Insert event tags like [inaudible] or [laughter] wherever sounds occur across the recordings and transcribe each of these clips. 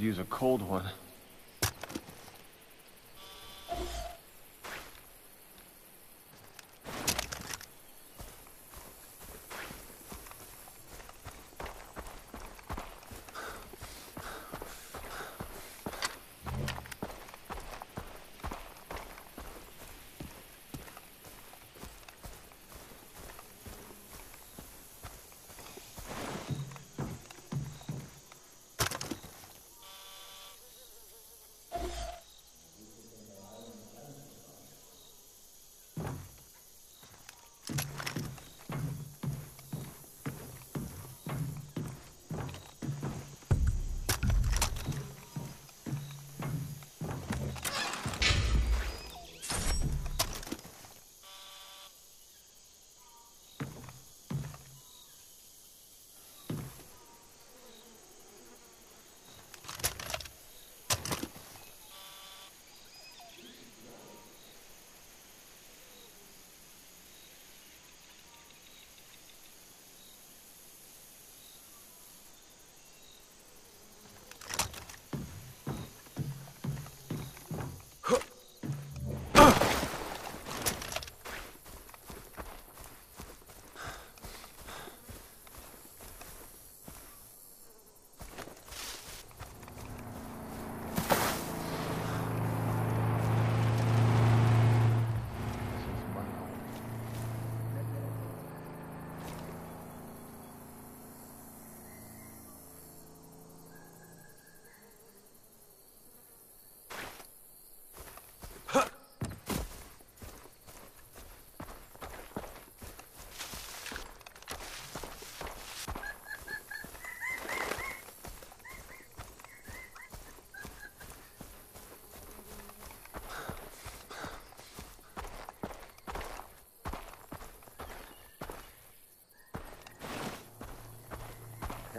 use a cold one.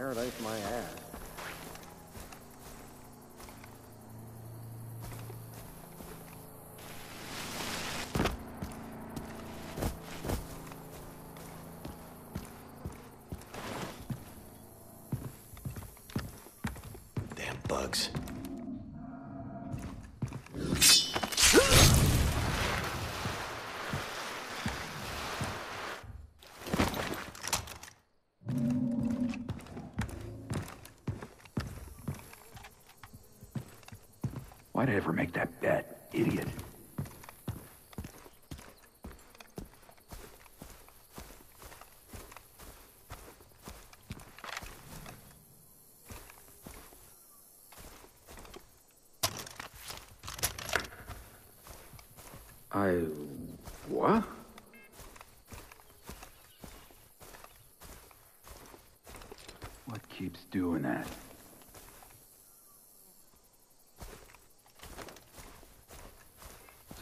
Paradise my ass. Damn bugs. Ever make that bet, idiot? I... what? What keeps doing that?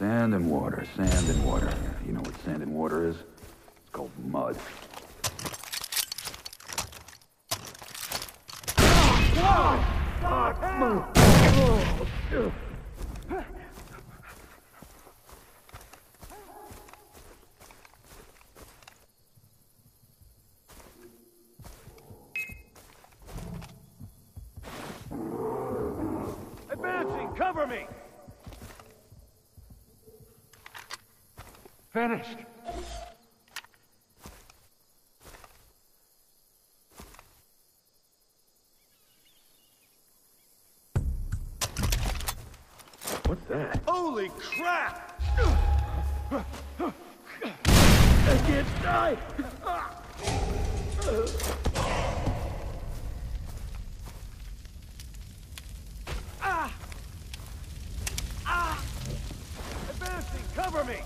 Sand and water, sand and water. You know what sand and water is? It's called mud. Cover me! Finished. That? Holy crap! I can't die! Ah! Ah! Advancing, cover me!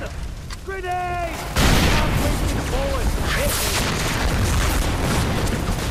The? Grenade! Stop wasting bullets! Hit me!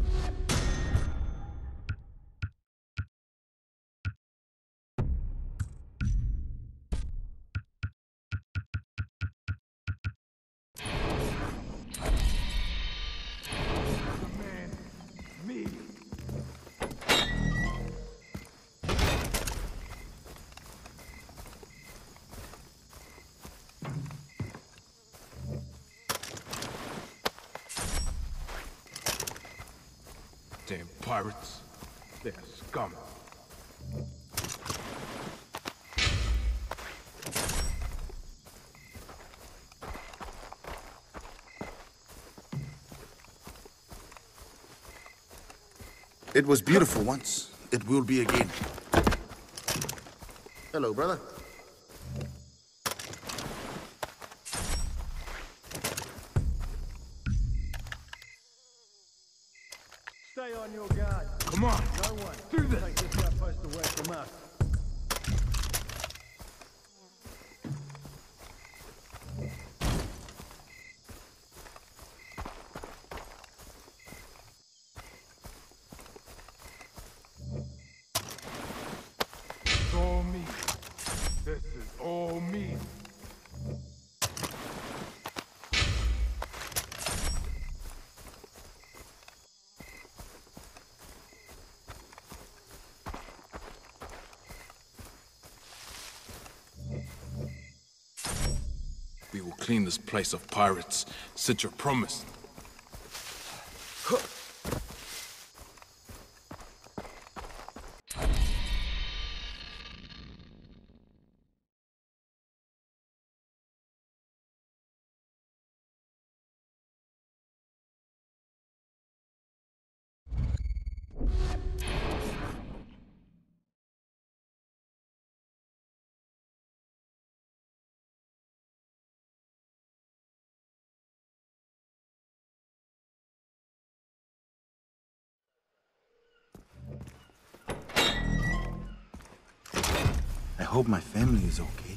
you Damn pirates. They're scum. It was beautiful once. It will be again. Hello, brother. We will clean this place of pirates. Citra promised. hope my family is okay.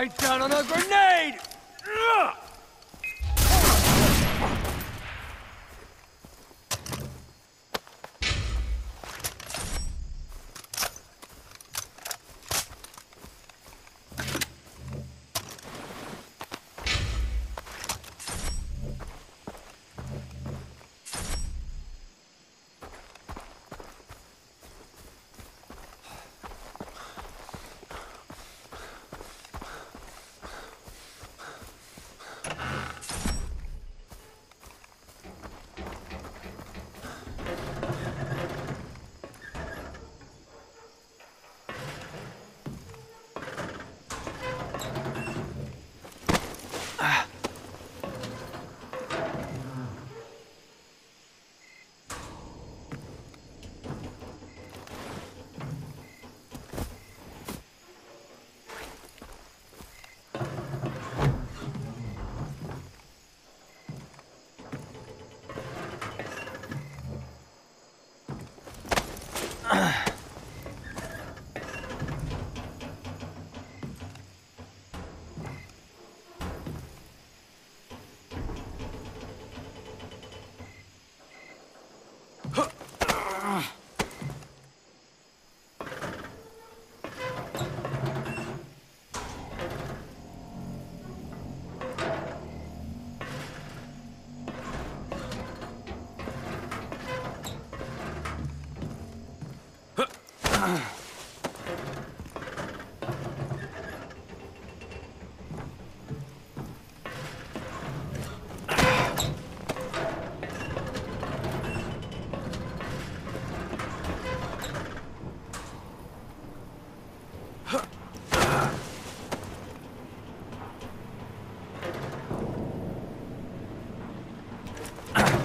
right down on a grenade! Ah! [coughs]